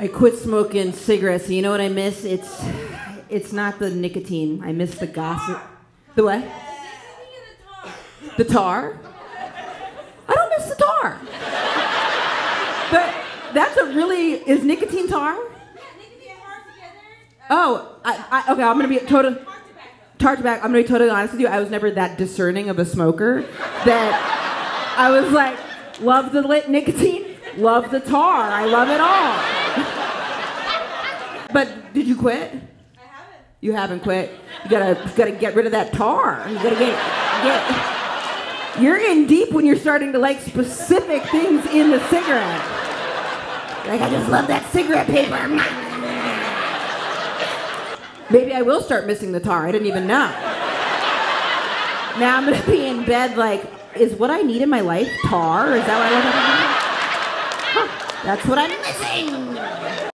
I quit smoking cigarettes. You know what I miss? It's it's not the nicotine. I miss the gossip. The what? The tar? I don't miss the tar. But that's a really is nicotine tar? Oh, I, I, okay. I'm gonna be total tar tobacco. I'm gonna be totally honest with you. I was never that discerning of a smoker that I was like, love the lit nicotine, love the tar. I love it all. But did you quit? I haven't. You haven't quit. You gotta, you gotta get rid of that tar. You gotta get, get. You're in deep when you're starting to like specific things in the cigarette. Like I just love that cigarette paper. Maybe I will start missing the tar. I didn't even know. Now I'm gonna be in bed like, is what I need in my life tar? Is that what I want Huh, That's what I'm missing.